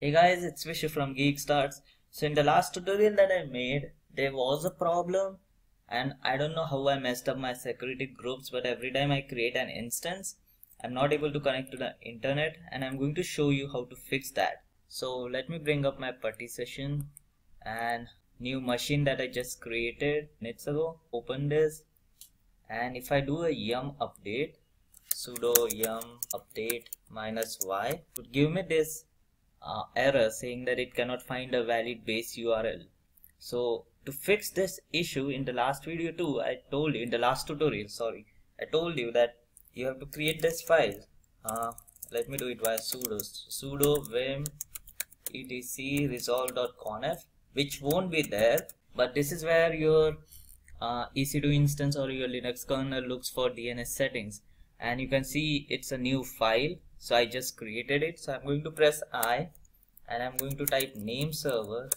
Hey guys, it's Vishu from Geekstarts. So in the last tutorial that I made, there was a problem and I don't know how I messed up my security groups but every time I create an instance, I'm not able to connect to the internet and I'm going to show you how to fix that. So let me bring up my putty session and new machine that I just created minutes ago. Open this and if I do a yum update, sudo yum update minus y would give me this uh, error saying that it cannot find a valid base URL. So to fix this issue in the last video too, I told you in the last tutorial, sorry, I told you that you have to create this file. Uh, let me do it via sudo sudo vim etc resolv.conf which won't be there but this is where your uh, EC2 instance or your Linux kernel looks for DNS settings and you can see it's a new file so I just created it. So I'm going to press I and I'm going to type name server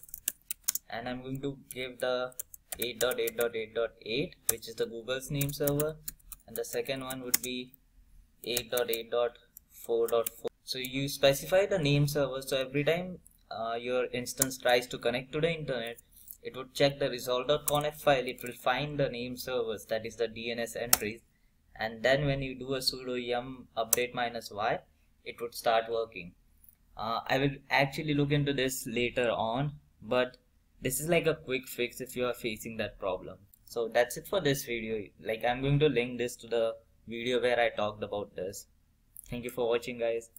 and I'm going to give the 8.8.8.8 which is the Google's name server. And the second one would be 8.8.4.4 so you specify the name server. So every time uh, your instance tries to connect to the internet it would check the resolv.conf file. It will find the name servers that is the DNS entries. And then when you do a sudo yum update minus y it would start working. Uh, I will actually look into this later on but this is like a quick fix if you are facing that problem. So that's it for this video. Like I'm going to link this to the video where I talked about this. Thank you for watching guys